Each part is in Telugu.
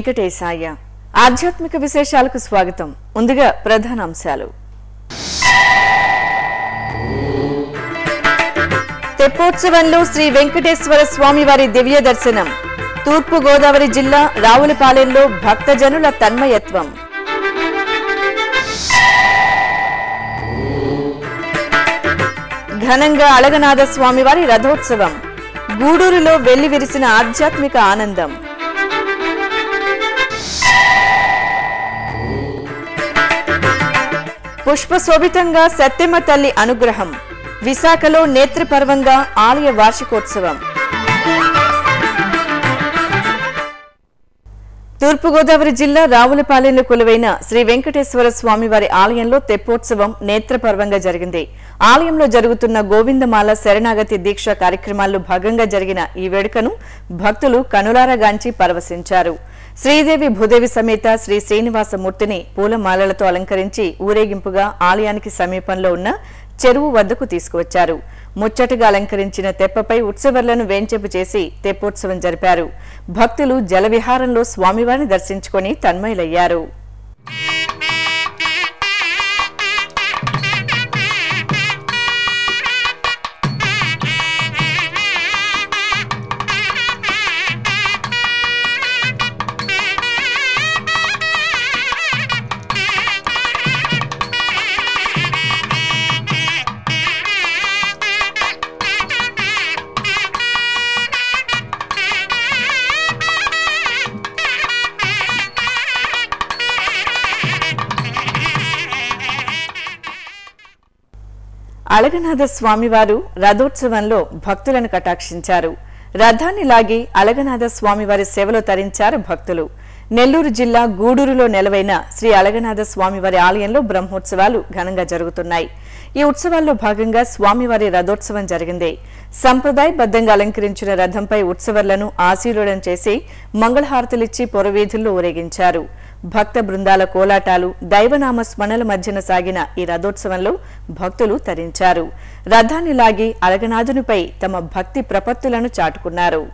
వెంకటేశాయ. ఆధ్యాత్మిక విశేషాలకు స్వాగతం. ముందుగా ప్రధాన అంశాలు తెప్పోత్సవంలో శ్రీ వెంకటేశ్వర స్వామి వారి దివ్య దర్శనం. తూర్పు గోదావరి జిల్లా రావులపాలెంలో భక్తజనుల తన్మయత్వం. ఘనంగా అళగనాథ స్వామివారి రథోత్సవం. గూడూరులో వెళ్ళి విరిసిన ఆధ్యాత్మిక ఆనందం. పుష్పశోభితంగా సత్యమ్మ తల్లి అనుగ్రహం. విశాఖలో నేత్రపర్వంగా ఆలయ వార్షికోత్సవం. తూర్పుగోదావరి జిల్లా రావులపాలెంలో కొలువైన శ్రీ వెంకటేశ్వర స్వామివారి ఆలయంలో తెప్పోత్సవం నేత్రపర్వంగా జరిగింది. ఆలయంలో జరుగుతున్న గోవిందమాల శరణాగతి దీక్ష కార్యక్రమాల్లో భాగంగా జరిగిన ఈ వేడుకను భక్తులు కనులారగాంచి పరవశించారు. శ్రీదేవి భూదేవి సమేత శ్రీ శ్రీనివాసమూర్తిని పూలమాలలతో అలంకరించి ఊరేగింపుగా ఆలయానికి సమీపంలో ఉన్న చెరువు వద్దకు తీసుకువచ్చారు. ముచ్చటగా అలంకరించిన తెప్పపై ఉత్సవర్లను వేంచెపు చేసి తెప్పోత్సవం జరిపారు. భక్తులు జలవిహారంలో స్వామివారిని దర్శించుకొని తన్మయులయ్యారు. అలగనాథ స్వామివారు రథోత్సవంలో భక్తులను కటాక్షించారు. రథాన్ని లాగి అలగనాథ స్వామివారి సేవలో తరించారు భక్తులు. నెల్లూరు జిల్లా గూడూరులో నెలవైన శ్రీ అలగనాథ స్వామివారి ఆలయంలో బ్రహ్మోత్సవాలు ఘనంగా జరుగుతున్నాయి. ఈ ఉత్సవాల్లో భాగంగా స్వామివారి రథోత్సవం జరిగింది. సంప్రదాయబద్దంగా అలంకరించిన రథంపై ఉత్సవర్లను ఆశీర్వదం చేసి మంగళహారతులిచ్చి పొరవీధుల్లో ఊరేగించారు. భక్త బృందాల కోలాటాలు దైవనామ స్మరణల మధ్యన సాగిన ఈ రథోత్సవంలో భక్తులు తరించారు. రథాన్ని లాగి అలగనాథునిపై తమ భక్తి ప్రపత్తులను చాటుకున్నారు.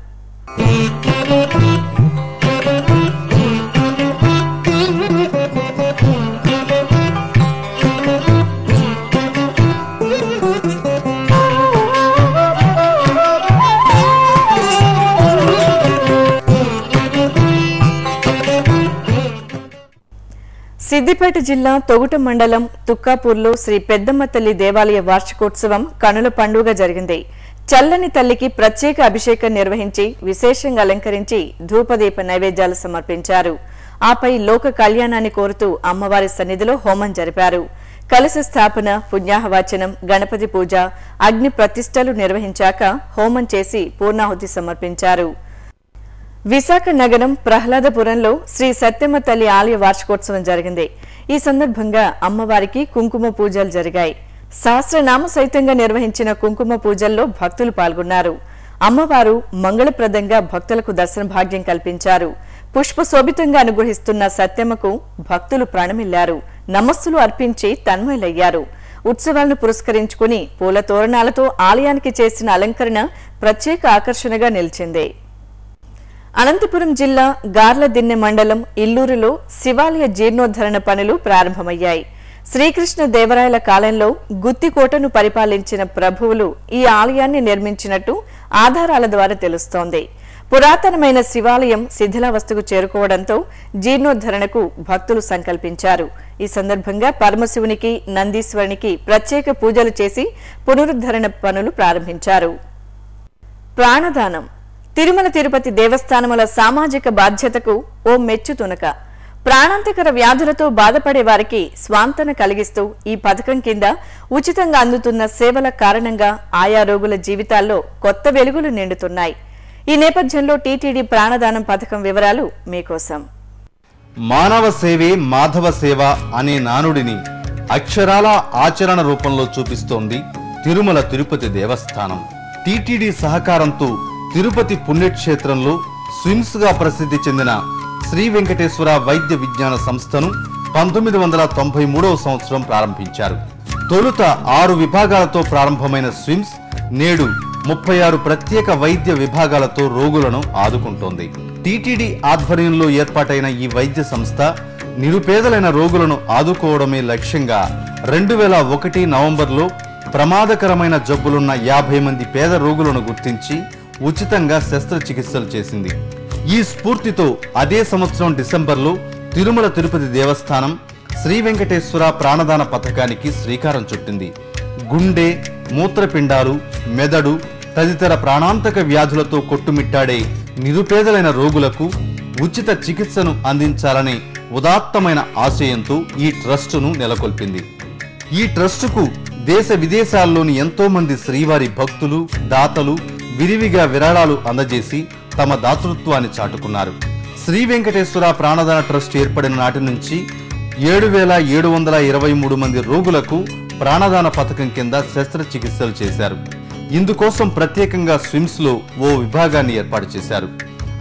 సిద్దిపేట జిల్లా తొగుట మండలం తుక్కాపూర్లో శ్రీ పెద్దమ్మ తల్లి దేవాలయ వార్షికోత్సవం కనుల పండుగ జరిగింది. చల్లని తల్లికి ప్రత్యేక అభిషేకం నిర్వహించి విశేషంగా అలంకరించి ధూపదీప నైవేద్యాలు సమర్పించారు. ఆపై లోక కళ్యాణాన్ని కోరుతూ అమ్మవారి సన్నిధిలో హోమం జరిపారు. కలశ స్థాపన పుణ్యాహవాచనం గణపతి పూజ అగ్ని ప్రతిష్టలు నిర్వహించాక హోమం చేసి పూర్ణాహుతి సమర్పించారు. విశాఖ నగరం ప్రహ్లాదపురంలో శ్రీ సత్యమ్మ తల్లి ఆలయ వార్షికోత్సవం జరిగింది. ఈ సందర్భంగా అమ్మవారికి కుంకుమ పూజలు జరిగాయి. సహస్రనామ సైతంగా నిర్వహించిన కుంకుమ పూజల్లో భక్తులు పాల్గొన్నారు. అమ్మవారు మంగళప్రదంగా భక్తులకు దర్శన భాగ్యం కల్పించారు. పుష్ప శోభితంగా అనుగ్రహిస్తున్న సత్యమ్మకు భక్తులు ప్రాణమిల్లారు. నమస్సులు అర్పించి తన్మయులయ్యారు. ఉత్సవాలను పురస్కరించుకుని పూల తోరణాలతో ఆలయానికి చేసిన అలంకరణ ప్రత్యేక ఆకర్షణగా నిలిచింది. అనంతపురం జిల్లా గార్లదిన్నె మండలం ఇల్లూరులో శివాలయ జీర్ణోద్ధరణ పనులు ప్రారంభమయ్యాయి. శ్రీకృష్ణ దేవరాయల కాలంలో గుత్తికోటను పరిపాలించిన ప్రభువులు ఈ ఆలయాన్ని నిర్మించినట్టు ఆధారాల ద్వారా తెలుస్తోంది. పురాతనమైన శివాలయం శిథిలావస్థకు చేరుకోవడంతో జీర్ణోద్ధరణకు భక్తులు సంకల్పించారు. ఈ సందర్భంగా పరమశివునికి నందీశ్వరునికి ప్రత్యేక పూజలు చేసి పునరుద్ధరణ పనులు ప్రారంభించారు. ప్రాణదానం తిరుమల తిరుపతి దేవస్థానముల సామాజిక బాధ్యతకు ఓ మెచ్చుతునక ప్రాణాంతకర వ్యాధులతో బాధపడే వారికి స్వాంతన కలిగిస్తూ ఈ పథకం కింద ఉచితంగా అందుతున్న సేవల కారణంగా ఆయా రోగుల జీవితాల్లో కొత్త వెలుగులు నిండుతున్నాయి. ఈ నేపథ్యంలో టీటీడీ ప్రాణదానం పథకం వివరాలు మీకోసం. మానవ సేవే మాధవ సేవ అనే నానుడిని అక్షరాల ఆచరణ రూపంలో చూపిస్తోంది తిరుమల తిరుపతి దేవస్థానం. టీటీడీ సహకారంతో తిరుపతి పుణ్యక్షేత్రంలో స్విమ్స్గా ప్రసిద్ధి చెందిన శ్రీ వెంకటేశ్వర వైద్య విజ్ఞాన సంస్థను పంతొమ్మిది వందల తొంభై మూడవ సంవత్సరం ప్రారంభించారు. తొలుత ఆరు విభాగాలతో ప్రారంభమైన స్విమ్స్ నేడు ముప్పై ఆరు ప్రత్యేక వైద్య విభాగాలతో రోగులను ఆదుకుంటోంది. టీటీడీ ఆధ్వర్యంలో ఏర్పాటైన ఈ వైద్య సంస్థ నిరుపేదలైన రోగులను ఆదుకోవడమే లక్ష్యంగా రెండు వేల ఒకటి నవంబర్లో ప్రమాదకరమైన జబ్బులున్న యాభై మంది పేద రోగులను గుర్తించి ఉచితంగా శస్త్రచికిత్సలు చేసింది. ఈ స్ఫూర్తితో అదే సంవత్సరం డిసెంబర్లో తిరుమల తిరుపతి దేవస్థానం శ్రీ వెంకటేశ్వర ప్రాణదాన పథకానికి శ్రీకారం చుట్టింది. గుండె మూత్రపిండాలు మెదడు తదితర ప్రాణాంతక వ్యాధులతో కొట్టుమిట్టాడే నిరుపేదలైన రోగులకు ఉచిత చికిత్సను అందించాలనే ఉదాత్తమైన ఆశయంతో ఈ ట్రస్టును నెలకొల్పింది. ఈ ట్రస్టుకు దేశ విదేశాల్లోని ఎంతో మంది శ్రీవారి భక్తులు దాతలు విరివిగా విరాళాలు అందజేసి తమ దాతృత్వాన్ని చాటుకున్నారు. శ్రీ వెంకటేశ్వర ప్రాణదాన ట్రస్ట్ ఏర్పడిన నాటి నుంచి ఏడు వేల ఏడు వందల ఇరవై మూడు మంది రోగులకు ప్రాణదాన పథకం కింద శస్త్రచికిత్సలు చేశారు. ఇందుకోసం ప్రత్యేకంగా స్విమ్స్లో ఓ విభాగాన్ని ఏర్పాటు చేశారు.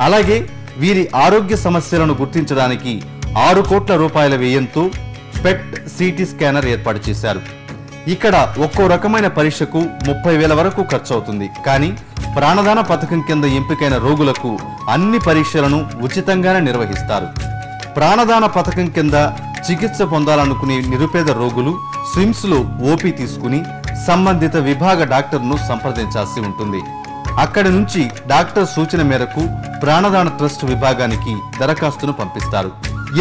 అలాగే వీరి ఆరోగ్య సమస్యలను గుర్తించడానికి ఆరు కోట్ల రూపాయల వ్యయంతో పెట్ సిటీ స్కానర్ ఏర్పాటు చేశారు. ఇక్కడ ఒక్కో రకమైన పరీక్షకు ముప్పై వేల వరకు ఖర్చవుతుంది. కానీ ప్రాణదాన పథకం కింద ఎంపికైన రోగులకు అన్ని పరీక్షలను ఉచితంగానే నిర్వహిస్తారు. ప్రాణదాన పథకం కింద చికిత్స పొందాలనుకునే నిరుపేద రోగులు స్విమ్స్లో ఓపీ తీసుకుని సంబంధిత విభాగ డాక్టర్ను సంప్రదించాల్సి ఉంటుంది. అక్కడి నుంచి డాక్టర్ సూచన మేరకు ప్రాణదాన ట్రస్ట్ విభాగానికి దరఖాస్తును పంపిస్తారు.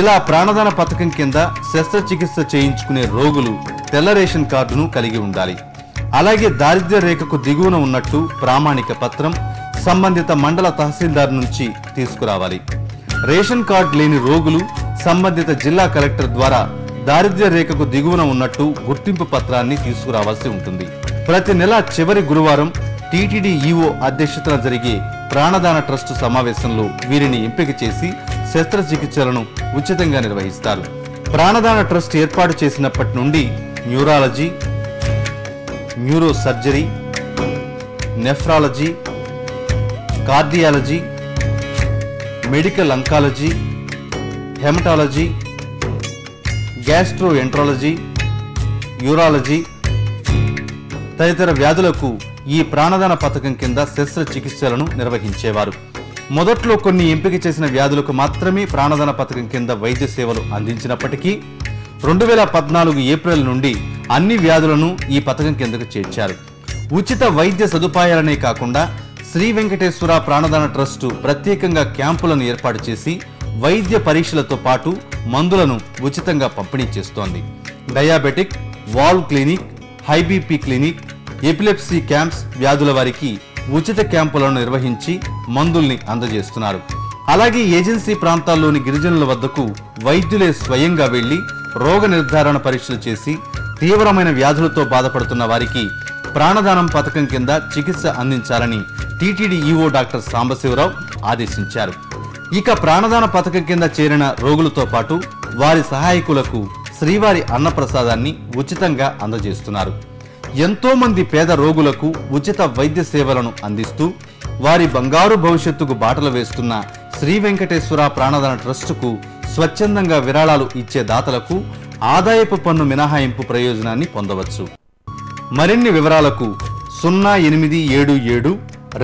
ఇలా ప్రాణదాన పథకం కింద శస్త్రచికిత్స చేయించుకునే రోగులు తెల్ల రేషన్ కార్డును కలిగి ఉండాలి. అలాగే దారిద్ర్య రేఖకు దిగువన ఉన్నట్టు ప్రామాణిక పత్రం సంబంధిత మండల తహసీల్దార్ నుంచి తీసుకురావాలి. రేషన్ కార్డు లేని రోగులు సంబంధిత జిల్లా కలెక్టర్ ద్వారా దారిద్ర్య రేఖకు దిగువన ఉన్నట్టు గుర్తింపు పత్రాన్ని తీసుకురావాల్సి ఉంటుంది. ప్రతి నెల చివరి గురువారం టీటీడీ ఈఓ అధ్యక్షతన జరిగే ప్రాణదాన ట్రస్ట్ సమావేశంలో వీరిని ఎంపిక చేసి శస్త్రచికిత్సలను ఉచితంగా నిర్వహిస్తారు. ప్రాణదాన ట్రస్ట్ ఏర్పాటు చేసినప్పటి నుండి neurology neuro surgery nephrology cardiology medical oncology haematology gastroenterology urology. తదితర వ్యాధులకు ఈ ప్రాణదాన పథకం కింద శస్త్రచికిత్సలను నిర్వహించేవారు. మొదట్లో కొన్ని ఎంపిక చేసిన వ్యాధులకు మాత్రమే ప్రాణదాన పథకం కింద వైద్య సేవలు అందించినప్పటికీ రెండు వేల పద్నాలుగు ఏప్రిల్ నుండి అన్ని వ్యాధులను ఈ పథకం కిందకు చేర్చారు. ఉచిత వైద్య సదుపాయాలనే కాకుండా శ్రీ వెంకటేశ్వర ప్రాణదాన ట్రస్టు ప్రత్యేకంగా క్యాంపులను ఏర్పాటు చేసి వైద్య పరీక్షలతో పాటు మందులను ఉచితంగా పంపిణీ చేస్తోంది. Diabetic wall clinic high BP clinic epilepsy camps వ్యాధుల వారికి ఉచిత క్యాంపులను నిర్వహించి మందుల్ని అందజేస్తున్నారు. అలాగే ఏజెన్సీ ప్రాంతాల్లోని గిరిజనుల వద్దకు వైద్యులే స్వయంగా వెళ్ళి రోగ నిర్ధారణ పరీక్షలు చేసి తీవ్రమైన వ్యాధులతో బాధపడుతున్న వారికి ప్రాణదానం పథకం కింద చికిత్స అందించాలని టీటీడీ ఈవో డాక్టర్ సాంబశివరావు ఆదేశించారు. ఇక ప్రాణదాన పథకం కింద చేరిన రోగులతో పాటు వారి సహాయకులకు శ్రీవారి అన్నప్రసాదాన్ని ఉచితంగా అందజేస్తున్నారు. ఎంతో మంది పేద రోగులకు ఉచిత వైద్య సేవలను అందిస్తూ వారి బంగారు భవిష్యత్తుకు బాటలు వేస్తున్న శ్రీ వెంకటేశ్వర ప్రాణదాన ట్రస్టుకు స్వచ్ఛందంగా విరాళాలు ఇచ్చే దాతలకు ఆదాయపు పన్ను మినహాయింపు ప్రయోజనాన్ని పొందవచ్చు. మరిన్ని వివరాలకు సున్నా ఎనిమిది ఏడు ఏడు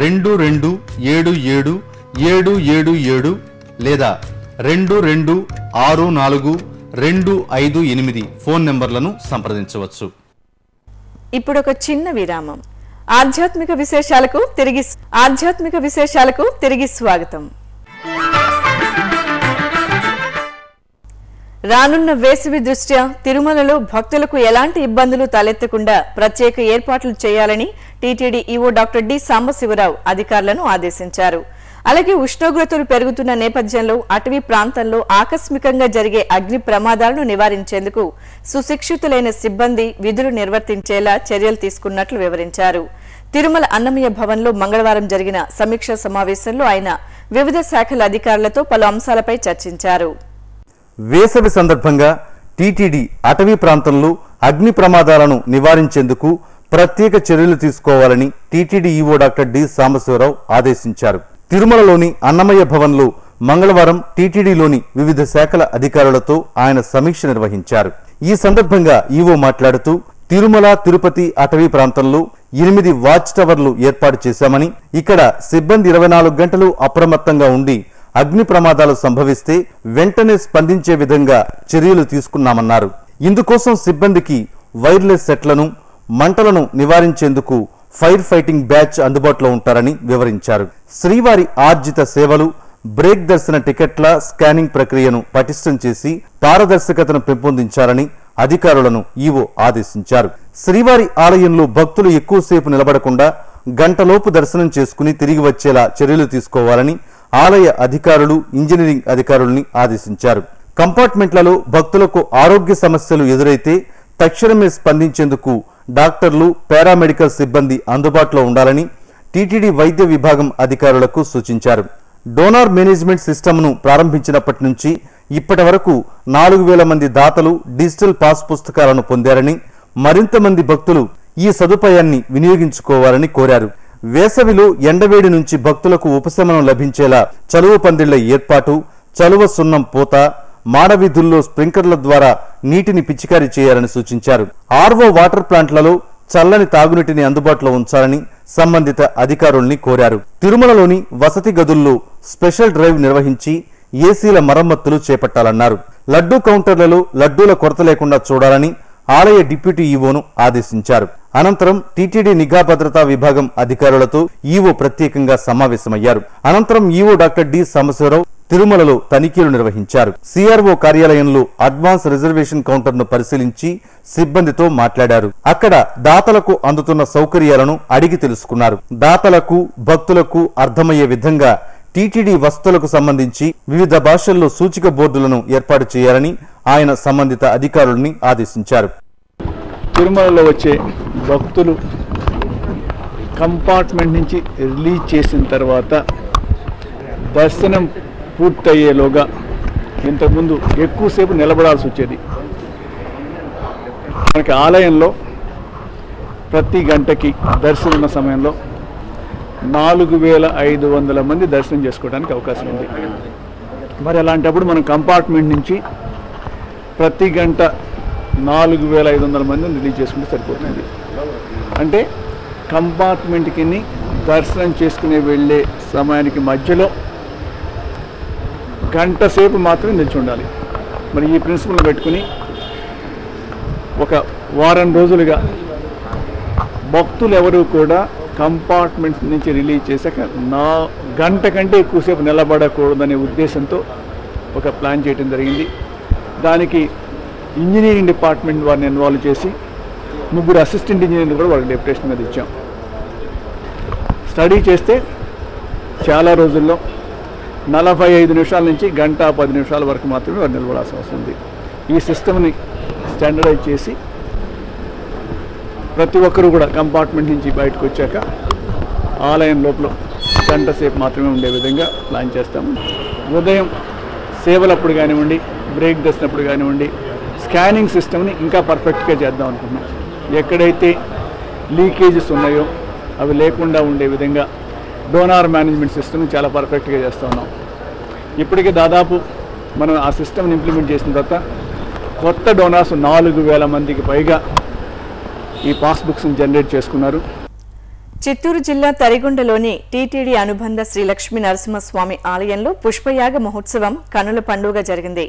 రెండు రెండు ఏడు ఏడు ఏడు ఏడు ఏడు లేదా రెండు రెండు ఆరు నాలుగు రెండు ఐదు ఎనిమిది ఫోన్ నెంబర్లను సంప్రదించవచ్చు. ఇప్పుడు ఒక చిన్న విరామం. ఆధ్యాత్మిక విశేషాలకు తిరిగి ఆధ్యాత్మిక విశేషాలకు తిరిగి స్వాగతం. రానున్న వేసవి దృష్ట్యా తిరుమలలో భక్తులకు ఎలాంటి ఇబ్బందులు తలెత్తకుండా ప్రత్యేక ఏర్పాట్లు చేయాలని TTD EO doctor D Sambasivarao అధికారులను ఆదేశించారు. అలాగే ఉష్ణోగ్రతలు పెరుగుతున్న నేపథ్యంలో అటవీ ప్రాంతంలో ఆకస్మికంగా జరిగే అగ్ని ప్రమాదాలను నివారించేందుకు సుశిక్షితులైన సిబ్బంది విధులు నిర్వర్తించేలా చర్యలు తీసుకున్నట్లు వివరించారు. తిరుమల అన్నమయ్య భవన్లో మంగళవారం జరిగిన సమీక్షా సమావేశంలో ఆయన వివిధ శాఖల అధికారులతో పలు అంశాలపై చర్చించారు. వేసవి సందర్భంగా టీటీడీ అటవీ ప్రాంతంలో అగ్ని ప్రమాదాలను నివారించేందుకు ప్రత్యేక చర్యలు తీసుకోవాలని TTD EO doctor D Sambasivarao ఆదేశించారు. తిరుమలలోని అన్నమయ్య భవన్లో మంగళవారం టీటీడీలోని వివిధ శాఖల అధికారులతో ఆయన సమీక్ష నిర్వహించారు. ఈ సందర్భంగా ఈవో మాట్లాడుతూ తిరుమల తిరుపతి అటవీ ప్రాంతంలో ఎనిమిది వాచ్ టవర్లు ఏర్పాటు చేశామని ఇక్కడ సిబ్బంది ఇరవై నాలుగు గంటలు అప్రమత్తంగా ఉండి అగ్ని ప్రమాదాలు సంభవిస్తే వెంటనే స్పందించే విధంగా చర్యలు తీసుకున్నామన్నారు. ఇందుకోసం సిబ్బందికి వైర్లెస్ సెట్లను మంటలను నివారించేందుకు ఫైర్ ఫైటింగ్ బ్యాచ్ అందుబాటులో ఉంటారని వివరించారు. శ్రీవారి ఆర్జిత సేవలు బ్రేక్ దర్శన టికెట్ల స్కానింగ్ ప్రక్రియను పటిష్టం చేసి పారదర్శకతను పెంపొందించాలని అధికారులను ఈవో ఆదేశించారు. శ్రీవారి ఆలయంలో భక్తులు ఎక్కువసేపు నిలబడకుండా గంటలోపు దర్శనం చేసుకుని తిరిగి వచ్చేలా చర్యలు తీసుకోవాలని ఆలయ అధికారులు ఇంజనీరింగ్ అధికారుల్ని ఆదేశించారు. కంపార్ట్మెంట్లలో భక్తులకు ఆరోగ్య సమస్యలు ఎదురైతే తక్షణమే స్పందించేందుకు డాక్టర్లు పారామెడికల్ సిబ్బంది అందుబాటులో ఉండాలని టీటీడీ వైద్య విభాగం అధికారులకు సూచించారు. డోనార్ మేనేజ్మెంట్ సిస్టమ్ను ప్రారంభించినప్పటి నుంచి ఇప్పటి వరకు నాలుగు వేల మంది దాతలు డిజిటల్ పాస్ పుస్తకాలను పొందారని మరింత మంది భక్తులు ఈ సదుపాయాన్ని వినియోగించుకోవాలని కోరారు. వేసవిలో ఎండవేడి నుంచి భక్తులకు ఉపశమనం లభించేలా చలువ పందిళ్ళ ఏర్పాటు చలువ సున్నం పూత మాడవీధుల్లో స్ప్రింక్లర్ల ద్వారా నీటిని పిచికారీ చేయాలని సూచించారు. ఆర్వో వాటర్ ప్లాంట్లలో చల్లని తాగునీటిని అందుబాటులో ఉంచాలని సంబంధిత అధికారుల్ని కోరారు. తిరుమలలోని వసతి గదుల్లో స్పెషల్ డ్రైవ్ నిర్వహించి ఏసీల మరమ్మతులు చేపట్టాలన్నారు. లడ్డూ కౌంటర్లలో లడ్డూల కొరత లేకుండా చూడాలని ఆలయ డిప్యూటీ ఈవోను ఆదేశించారు. అనంతరం టీటీడీ నిఘా భద్రతా విభాగం అధికారులతో ఈవో ప్రత్యేకంగా సమావేశమయ్యారు. అనంతరం ఈవో డాక్టర్ డి సాంబశివరావు తిరుమలలో తనిఖీలు నిర్వహించారు. సిఆర్ఓ కార్యాలయంలో అడ్వాన్స్ రిజర్వేషన్ కౌంటర్ను పరిశీలించి సిబ్బందితో మాట్లాడారు. అక్కడ దాతలకు అందుతున్న సౌకర్యాలను అడిగి తెలుసుకున్నారు. దాతలకు భక్తులకు అర్థమయ్యే విధంగా టీటీడీ వస్తువులకు సంబంధించి వివిధ భాషల్లో సూచిక బోర్డులను ఏర్పాటు చేయాలని ఆయన సంబంధిత అధికారుల్ని ఆదేశించారు. తిరుమలలో వచ్చే భక్తులు కంపార్ట్మెంట్ నుంచి రిలీజ్ చేసిన తర్వాత దర్శనం పూర్తయ్యేలోగా ఇంతకుముందు ఎక్కువసేపు నిలబడాల్సి వచ్చేది. మనకి ఆలయంలో ప్రతి గంటకి దర్శనం సమయంలో నాలుగు వేల ఐదు వందల మంది దర్శనం చేసుకోవడానికి అవకాశం ఉంది. మరి అలాంటప్పుడు మనం కంపార్ట్మెంట్ నుంచి ప్రతి గంట నాలుగు వేల ఐదు వందల మందిని రిలీజ్ చేసుకుంటే సరిపోతుంది. అంటే కంపార్ట్మెంట్కి దర్శనం చేసుకుని వెళ్ళే సమయానికి మధ్యలో గంట సేపు మాత్రమే నిలిచి ఉండాలి. మరి ఈ ప్రిన్సిపల్ని పెట్టుకుని ఒక వారం రోజులుగా భక్తులు ఎవరు కూడా కంపార్ట్మెంట్స్ నుంచి రిలీజ్ చేశాక నా గంట కంటే ఎక్కువసేపు నిలబడకూడదనే ఉద్దేశంతో ఒక ప్లాన్ చేయడం జరిగింది. దానికి ఇంజనీరింగ్ డిపార్ట్మెంట్ వారిని ఇన్వాల్వ్ చేసి ముగ్గురు అసిస్టెంట్ ఇంజనీర్లు కూడా వాళ్ళకి డెప్యుటేషన్ మీద ఇచ్చాం. స్టడీ చేస్తే చాలా రోజుల్లో నలభై ఐదు నిమిషాల నుంచి గంట పది నిమిషాల వరకు మాత్రమే వారు నిలబడాల్సిన అవసరం ఉంది. ఈ సిస్టమ్ని స్టాండర్డైజ్ చేసి ప్రతి ఒక్కరూ కూడా కంపార్ట్మెంట్ నుంచి బయటకు వచ్చాక ఆలయం లోపల గంట సేపు మాత్రమే ఉండే విధంగా ప్లాన్ చేస్తాము. ఉదయం సేవలప్పుడు కానివ్వండి బ్రేక్ చేసినప్పుడు కానివ్వండి స్కానింగ్ సిస్టమ్ని ఇంకా పర్ఫెక్ట్గా చేద్దాం అనుకున్నాం ఎక్కడైతే లీకేజెస్ ఉన్నాయో అవి లేకుండా ఉండే విధంగా డోనార్ మేనేజ్మెంట్ సిస్టమ్ని చాలా పర్ఫెక్ట్గా చేస్తూ ఉన్నాం. ఇప్పటికే దాదాపు మనం ఆ సిస్టమ్ని ఇంప్లిమెంట్ చేసిన తర్వాత కొత్త డోనార్స్ నాలుగు వేల మందికి పైగా ఈ పాస్బుక్స్ని జనరేట్ చేసుకున్నారు. చిత్తూరు జిల్లా తరిగొండలోని టీటీడీ అనుబంధ శ్రీ లక్ష్మీ నరసింహస్వామి ఆలయంలో పుష్పయాగ మహోత్సవం కనుల పండుగ జరిగింది.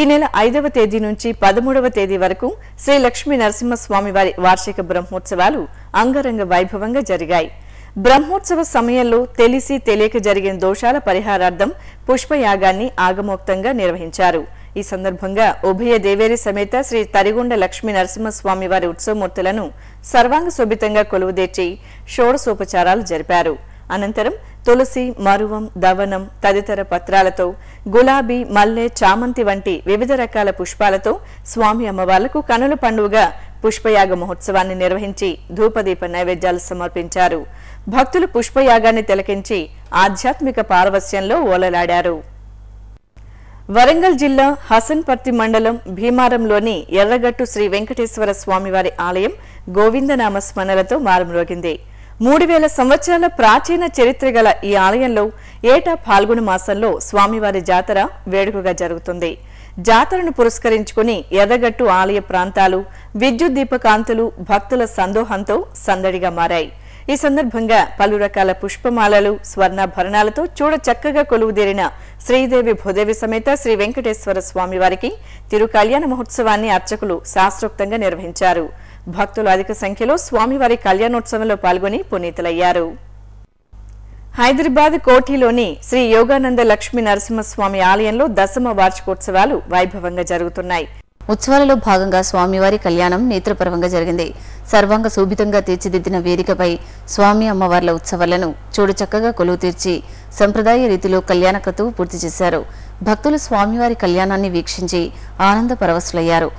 ఈ నెల ఐదవ తేదీ నుంచి పదమూడవ తేదీ వరకు శ్రీ లక్ష్మీ నరసింహస్వామి వారి వార్షిక బ్రహ్మోత్సవాలు అంగరంగ వైభవంగా జరిగాయి. బ్రహ్మోత్సవ సమయంలో తెలిసి తెలియక జరిగిన దోషాల పరిహారార్థం పుష్పయాగాన్ని ఆగమోక్తంగా నిర్వహించారు. ఈ సందర్భంగా ఉభయ దేవేరి సమేత శ్రీ తరిగుండ లక్ష్మీ నరసింహస్వామి వారి ఉత్సవమూర్తులను సర్వాంగ శోభితంగా కొలువుదేర్చి షోడశోపచారాలు జరిపారు. అనంతరం తులసి మరువం దవనం తదితర పత్రాలతో గులాబీ మల్లె చామంతి వంటి వివిధ రకాల పుష్పాలతో స్వామి అమ్మవార్లకు కనుల పండుగ పుష్పయాగ మహోత్సవాన్ని నిర్వహించి ధూపదీప నైవేద్యాలు సమర్పించారు. భక్తులు పుష్పయాగాన్ని తిలకించి ఆధ్యాత్మిక పారవస్యంలో ఓలలాడారు. వరంగల్ జిల్లా హసన్పర్తి మండలం భీమారంలోని ఎర్రగట్టు శ్రీ వెంకటేశ్వర స్వామివారి ఆలయం గోవిందనామ స్మరణలతో మారుమ్రోగింది. మూడు వేల సంవత్సరాల ప్రాచీన చరిత్ర గల ఈ ఆలయంలో ఏటా పాల్గొన మాసంలో స్వామివారి జాతర వేడుకగా జరుగుతుంది. జాతరను పురస్కరించుకుని ఎర్రగట్టు ఆలయ ప్రాంతాలు విద్యుత్ దీపకాంతులు భక్తుల సందోహంతో సందడిగా మారాయి. ఈ సందర్భంగా పలు రకాల పుష్పమాలలు స్వర్ణాభరణాలతో చూడ చక్కగా కొలువుదేరిన శ్రీదేవి భూదేవి సమేత శ్రీ వెంకటేశ్వర స్వామి వారికి తిరు కళ్యాణ మహోత్సవాన్ని అర్చకులు శాస్త్రోక్తంగా నిర్వహించారు. భక్తులు అధిక సంఖ్యలో స్వామివారి కళ్యాణోత్సవంలో పాల్గొని పునీతులయ్యారు. హైదరాబాద్ కోఠిలోని శ్రీ యోగానంద లక్ష్మీ నరసింహస్వామి ఆలయంలో దశమ వార్షికోత్సవాలు వైభవంగా జరుగుతున్నాయి. ఉత్సవాలలో భాగంగా స్వామివారి కళ్యాణం నేత్రపర్వంగా జరిగింది. సర్వాంగ శోభితంగా తీర్చిదిద్దిన వేదికపై స్వామి అమ్మవార్ల ఉత్సవాలను చూడు చక్కగా కొలువు తీర్చి సంప్రదాయ రీతిలో కళ్యాణ క్రతువు పూర్తి చేశారు. భక్తులు స్వామివారి కళ్యాణాన్ని వీక్షించి ఆనంద పరవశులయ్యారు.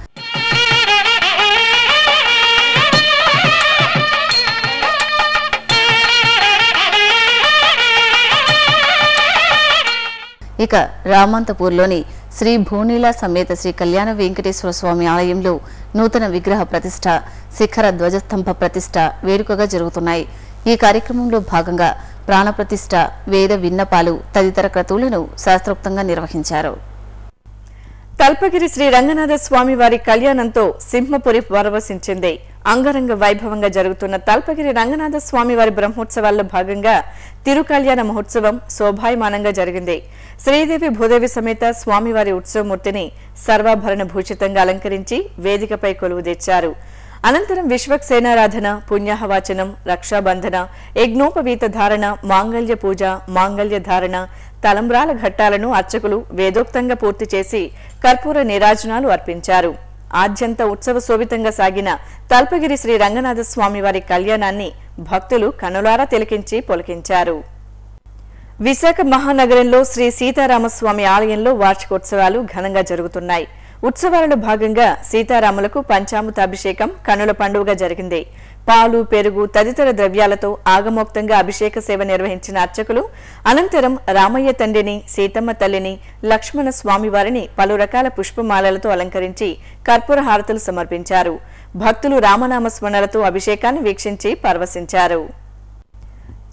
ఇక రామంతపూర్లోని శ్రీ భూనీల సమేత శ్రీ కళ్యాణ వెంకటేశ్వర స్వామి ఆలయంలో నూతన విగ్రహ ప్రతిష్ట శిఖర ధ్వజస్తంభ ప్రతిష్ట వేడుకగా జరుగుతున్నాయి. ఈ కార్యక్రమంలో భాగంగా ప్రాణప్రతిష్ఠ వేద విన్నపాలు తదితర క్రతువులను శాస్త్రోక్తంగా నిర్వహించారు. తల్పగిరి శ్రీ రంగనాథ స్వామి వారి కళ్యాణంతో సింహపురి పరవశించింది అంగరంగ వైభవంగా జరుగుతున్న తల్పగిరి రంగనాథ స్వామి వారి బ్రహ్మోత్సవాల్లో భాగంగా తిరుకళ్యాణ మహోత్సవం శోభాయమానంగా జరిగింది. శ్రీదేవి భూదేవి సమేత స్వామివారి ఉత్సవమూర్తిని సర్వాభరణ భూషితంగా అలంకరించి వేదికపై కొలువు తెచ్చారు. అనంతరం విశ్వక్సేనారాధన పుణ్యాహవాచనం రక్షాబంధన యజ్ఞోపవీత ధారణ మాంగళ్య పూజ మాంగళ్య ధారణ తలంబ్రాల ఘట్టాలను అర్చకులు వేదోక్తంగా పూర్తి చేసి కర్పూర నీరాజనాలు అర్పించారు. ఆద్యంత ఉత్సవ శోభితంగా సాగిన తల్పగిరి శ్రీ రంగనాథ స్వామి వారి కళ్యాణాన్ని భక్తులు కనులారా తిలకించి పొలికించారు. విశాఖ మహానగరంలో శ్రీ సీతారామస్వామి ఆలయంలో వార్షికోత్సవాలు ఘనంగా జరుగుతున్నాయి. ఉత్సవాలలో భాగంగా సీతారాములకు పంచామృతాభిషేకం కనుల పండుగ జరిగింది. పాలు పెరుగు తదితర ద్రవ్యాలతో ఆగమోక్తంగా అభిషేక సేవ నిర్వహించిన అర్చకులు అనంతరం రామయ్య తండ్రిని సీతమ్మ తల్లిని లక్ష్మణ స్వామివారిని పలు రకాల పుష్పమాలలతో అలంకరించి కర్పూర హారతులు సమర్పించారు. భక్తులు రామనామ స్మరణలతో అభిషేకాన్ని వీక్షించి పరవశించారు.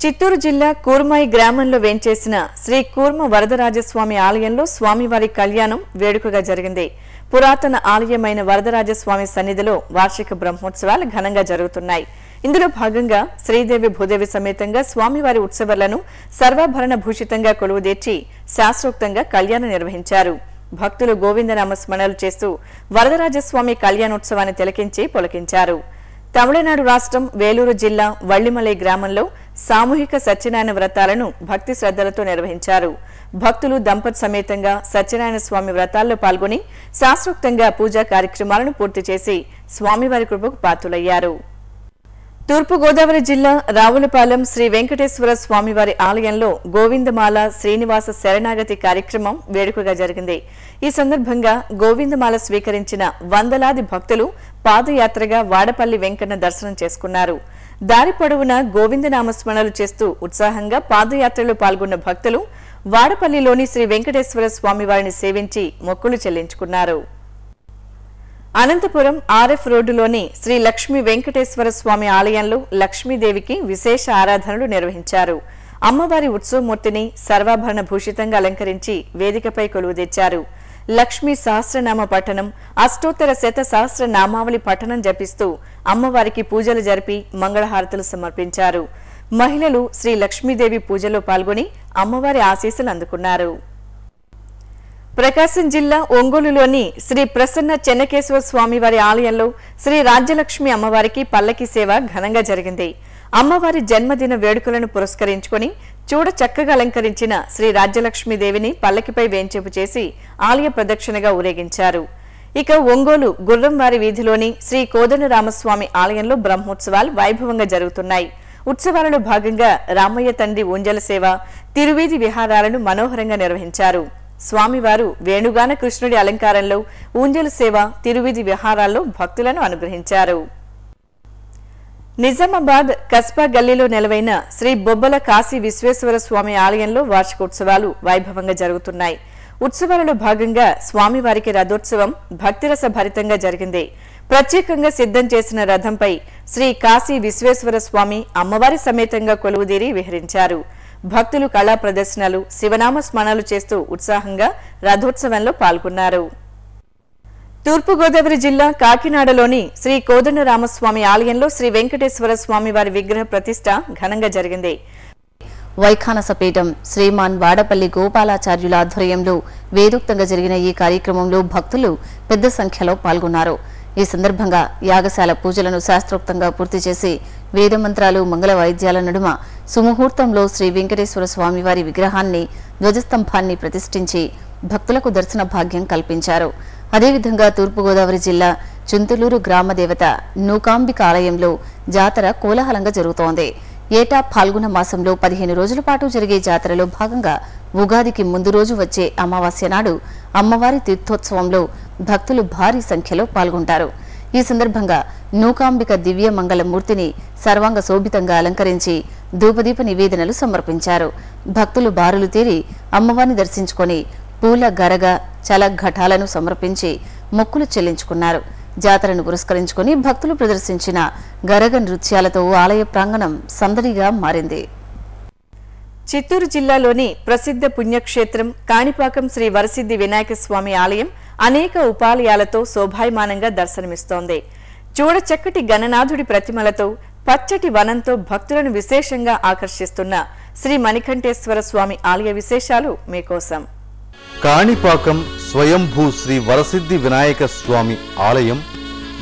చిత్తూరు జిల్లా కూర్మాయి గ్రామంలో వేంచేసిన శ్రీ కూర్మ వరదరాజస్వామి ఆలయంలో స్వామివారి కళ్యాణం వేడుకగా జరిగింది. పురాతన ఆలయమైన వరదరాజస్వామి సన్నిధిలో వార్షిక బ్రహ్మోత్సవాలు ఘనంగా జరుగుతున్నాయి. ఇందులో భాగంగా శ్రీదేవి భూదేవి సమేతంగా స్వామివారి ఉత్సవాలను సర్వాభరణ భూషితంగా కొలువుదీర్చి శాస్త్రోక్తంగా కళ్యాణం నిర్వహించారు. భక్తులు గోవిందనామ స్మరణలు చేస్తూ వరదరాజస్వామి కళ్యాణోత్సవాన్ని తిలకించి పొలకించారు. తమిళనాడు రాష్ట్రం వేలూరు జిల్లా వళ్ళిమలై గ్రామంలో సామూహిక సత్యనారాయణ వ్రతాలను భక్తి శ్రద్ధలతో నిర్వహించారు. భక్తులు దంపతి సమేతంగా సత్యనారాయణ స్వామి వ్రతాల్లో పాల్గొని శాస్త్రోక్తంగా పూజా కార్యక్రమాలను పూర్తి చేసి స్వామివారి కృపకు పాత్రులయ్యారు. తూర్పుగోదావరి జిల్లా రావులపాలెం శ్రీ వెంకటేశ్వర స్వామివారి ఆలయంలో గోవిందమాల శ్రీనివాస శరణాగతి కార్యక్రమం వేడుకగా జరిగింది. ఈ సందర్భంగా గోవిందమాల స్వీకరించిన వందలాది భక్తులు పాదయాత్రగా వాడపల్లి వెంకన్న దర్శనం చేసుకున్నారు. దారి పొడవునా గోవిందనామస్మరణలు చేస్తూ ఉత్సాహంగా పాదయాత్రలో పాల్గొన్న భక్తులు వాడపల్లిలోని శ్రీ వెంకటేశ్వర స్వామివారిని సేవించి మొక్కులు చెల్లించుకున్నారు. అనంతపురం ఆర్ఎఫ్ రోడ్డులోని శ్రీ లక్ష్మీ వెంకటేశ్వర స్వామి ఆలయంలో లక్ష్మీదేవికి విశేష ఆరాధనలు నిర్వహించారు. అమ్మవారి ఉత్సవమూర్తిని సర్వాభరణ భూషితంగా అలంకరించి వేదికపై కొలువు తెచ్చారు. లక్ష్మీ సహస్రనామ పఠనం అష్టోత్తర శత సహస్ర నామావళి పఠనం జపిస్తూ అమ్మవారికి పూజలు జరిపి మంగళహారతులు సమర్పించారు. మహిళలు శ్రీ లక్ష్మీదేవి పూజలో పాల్గొని అమ్మవారి ఆశీస్సులు అందుకున్నారు. ప్రకాశం జిల్లా ఒంగోలులోని శ్రీ ప్రసన్న చెన్నకేశ్వర స్వామి వారి ఆలయంలో శ్రీ రాజ్యలక్ష్మి అమ్మవారికి పల్లకి సేవ ఘనంగా జరిగింది. అమ్మవారి జన్మదిన వేడుకలను పురస్కరించుకొని చూడ చక్కగా అలంకరించిన శ్రీ రాజ్యలక్ష్మి దేవిని పల్లకిపై వేంచేపు చేసి ఆలయ ప్రదక్షిణగా ఊరేగించారు. ఇక ఒంగోలు గుర్రంవారి వీధిలోని శ్రీ కోదండరామస్వామి ఆలయంలో బ్రహ్మోత్సవాలు వైభవంగా జరుగుతున్నాయి. ఉత్సవాలలో భాగంగా రామయ్య తండ్రి ఊంజల సేవ తిరువీధి విహారాలను మనోహరంగా నిర్వహించారు. స్వామివారు వేణుగాన కృష్ణుడి అలంకారంలో ఊంజల సేవ తిరువిధి విహారాల్లో భక్తులను అనుగ్రహించారు. నిజామాబాద్ కస్బా గల్లీలో నెలవైన శ్రీ బొబ్బల కాశీ విశ్వేశ్వర స్వామి ఆలయంలో వార్షికోత్సవాలు వైభవంగా జరుగుతున్నాయి. ఉత్సవాలలో భాగంగా స్వామివారికి రథోత్సవం భక్తిరస భరితంగా జరిగింది. ప్రత్యేకంగా సిద్ధం చేసిన రథంపై శ్రీ కాశీ విశ్వేశ్వర స్వామి అమ్మవారి సమేతంగా కొలువుదీరి విహరించారు. భక్తులు కళా ప్రదర్శనలు శివనామ స్మరణలు చేస్తూ ఉత్సాహంగా రథోత్సవంలో పాల్గొన్నారు. తూర్పుగోదావరి జిల్లా కాకినాడలోని శ్రీ కోదండరామస్వామి ఆలయంలో శ్రీ వెంకటేశ్వర స్వామి వారి విగ్రహ ప్రతిష్ట ఘనంగా జరిగింది. వైఖానసపీఠం శ్రీమాన్ వాడపల్లి గోపాలాచార్యుల ఆధ్వర్యంలో వేదోక్తంగా జరిగిన ఈ కార్యక్రమంలో భక్తులు పెద్ద సంఖ్యలో పాల్గొన్నారు. ఈ సందర్భంగా యాగశాల పూజలను శాస్త్రోక్తంగా పూర్తి చేసి వేద మంత్రాలు మంగళ వాయిద్యాల నడుమ సుముహూర్తంలో శ్రీ వెంకటేశ్వర స్వామివారి విగ్రహాన్ని ధ్వజస్తంభాన్ని ప్రతిష్ఠించి భక్తులకు దర్శన భాగ్యం కల్పించారు. అదేవిధంగా తూర్పుగోదావరి జిల్లా చుంతులూరు గ్రామదేవత నూకాంబిక ఆలయంలో జాతర కోలాహలంగా జరుగుతోంది. ఏటా ఫాల్గుణ మాసంలో పదిహేను రోజుల పాటు జరిగే జాతరలో భాగంగా ఉగాదికి ముందు రోజు వచ్చే అమావాస్య నాడు అమ్మవారి తీర్థోత్సవంలో భక్తులు భారీ సంఖ్యలో పాల్గొంటారు. ఈ సందర్భంగా నూకాంబిక దివ్య మంగళమూర్తిని సర్వాంగ శోభితంగా అలంకరించి ధూపదీప నివేదనలు సమర్పించారు. భక్తులు బారులు తీరి అమ్మవారిని దర్శించుకొని పూల గరగ చల ఘటాలను సమర్పించి మొక్కులు చెల్లించుకున్నారు. జాతరను పురస్కరించుకుని భక్తులు ప్రదర్శించిన గరగ నృత్యాలతో ఆలయ ప్రాంగణం సందడిగా మారింది. చిత్తూరు జిల్లాలోని ప్రసిద్ధ పుణ్యక్షేత్రం కాణిపాకం శ్రీ వరసిద్ధి వినాయక స్వామి ఆలయం అనేక ఉపాలయాలతో శోభాయమానంగా దర్శనమిస్తోంది. చూడచక్కటి గణనాథుడి ప్రతిమలతో పచ్చటి వనంతో భక్తులను విశేషంగా ఆకర్షిస్తున్న శ్రీ మణికంఠేశ్వర స్వామి ఆలయ విశేషాలు మీకోసం. కాణిపాకం స్వయంభూ శ్రీ వరసిద్ధి వినాయక స్వామి ఆలయం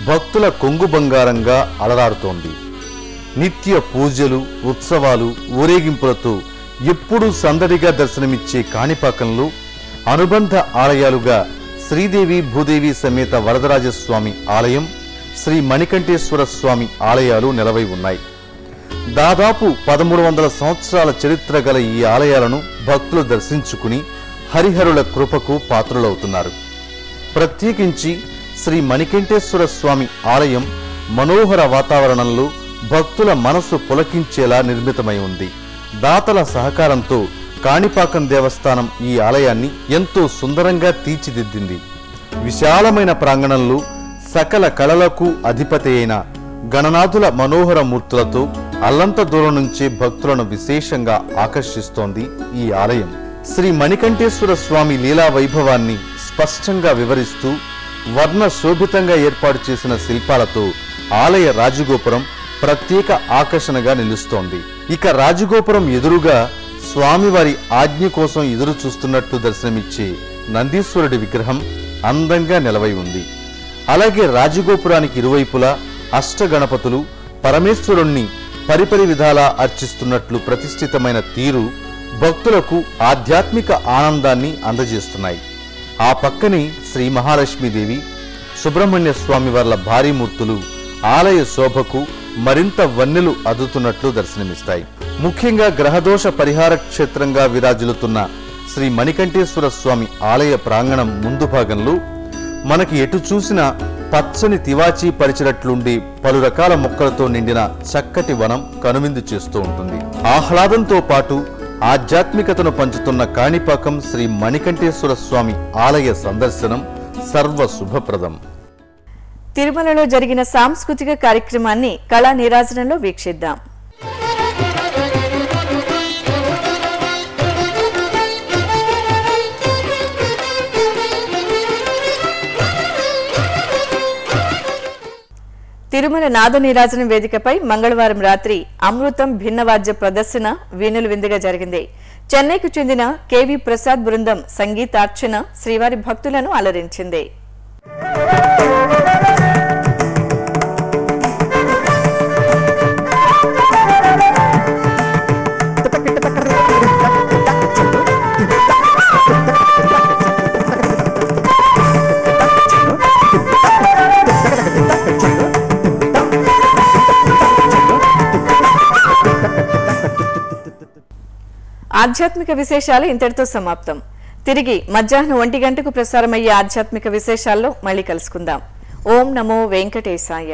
భక్తుల కొంగు బంగారంగా అలరారుతోంది. నిత్య పూజలు ఉత్సవాలు ఊరేగింపులతో ఎప్పుడూ సందడిగా దర్శనమిచ్చే కాణిపాకంలో అనుబంధ ఆలయాలుగా శ్రీదేవి భూదేవి సమేత వరదరాజస్వామి ఆలయం శ్రీ మణికంఠేశ్వర స్వామి ఆలయాలు నెలవై ఉన్నాయి. దాదాపు పదమూడు వందల సంవత్సరాల చరిత్ర గల ఈ ఆలయాలను భక్తులు దర్శించుకుని హరిహరుల కృపకు పాత్రులవుతున్నారు. ప్రత్యేకించి శ్రీ మణికంఠేశ్వర స్వామి ఆలయం మనోహర వాతావరణంలో భక్తుల మనసు పులకించేలా నిర్మితమై ఉంది. దాతల సహకారంతో కాణిపాకం దేవస్థానం ఈ ఆలయాన్ని ఎంతో సుందరంగా తీర్చిదిద్దింది. విశాలమైన ప్రాంగణంలో సకల కళలకు అధిపతి అయిన గణనాథుల మనోహర మూర్తులతో అల్లంత దూరం నుంచే భక్తులను విశేషంగా ఆకర్షిస్తోంది ఈ ఆలయం. శ్రీ మణికంఠేశ్వర స్వామి లీలా వైభవాన్ని స్పష్టంగా వివరిస్తూ వర్ణ శోభితంగా ఏర్పాటు చేసిన శిల్పాలతో ఆలయ రాజగోపురం ప్రత్యేక ఆకర్షణగా నిలుస్తోంది. ఇక రాజగోపురం ఎదురుగా స్వామివారి ఆజ్ఞ కోసం ఎదురు చూస్తున్నట్టు దర్శనమిచ్చే నందీశ్వరుడి విగ్రహం అందంగా నిలవై ఉంది. అలాగే రాజగోపురానికి ఇరువైపులా అష్టగణపతులు పరమేశ్వరుణ్ణి పరిపరి విధాలా అర్చిస్తున్నట్లు ప్రతిష్ఠితమైన తీరు భక్తులకు ఆధ్యాత్మిక ఆనందాన్ని అందజేస్తున్నాయి. ఆ పక్కనే శ్రీ మహాలక్ష్మీదేవి సుబ్రహ్మణ్య స్వామి వార్ల భారీ మూర్తులు ఆలయ శోభకు మరింత వన్నెలు అదుతున్నట్లు దర్శనమిస్తాయి. ముఖ్యంగా గ్రహదోష పరిహార క్షేత్రంగా విరాజిల్లుతున్న శ్రీ మణికంఠేశ్వర స్వామి ఆలయ ప్రాంగణం ముందు భాగంలో మనకి ఎటు చూసినా పచ్చని తివాచీ పరిచినట్లుండి పలు రకాల మొక్కలతో నిండిన చక్కటి వనం కనువిందు చేస్తూ ఉంటుంది. ఆహ్లాదంతో పాటు ఆధ్యాత్మికతను పంచుతున్న కాణిపాకం శ్రీ మణికంఠేశ్వర స్వామి ఆలయ సందర్శనం సర్వ శుభప్రదం తిరుమలలో జరిగిన సాంస్కృతిక కార్యక్రమాన్ని కళా నీరాజనంలో వీక్షిద్దాం. తిరుమల నాద నీరాజనం వేదికపై మంగళవారం రాత్రి అమృతం భిన్నవాద్య ప్రదర్శన వీణులు విందుగా జరిగింది. చెన్నైకు చెందిన కెవి ప్రసాద్ బృందం సంగీతార్చన శ్రీవారి భక్తులను అలరించింది. ఆధ్యాత్మిక విశేషాలు ఇంతటితో సమాప్తం. తిరిగి మధ్యాహ్నం ఒంటి గంటకు ప్రసారమయ్యే ఆధ్యాత్మిక విశేషాల్లో మళ్ళీ కలుసుకుందాం. ఓం నమో వెంకటేశాయ.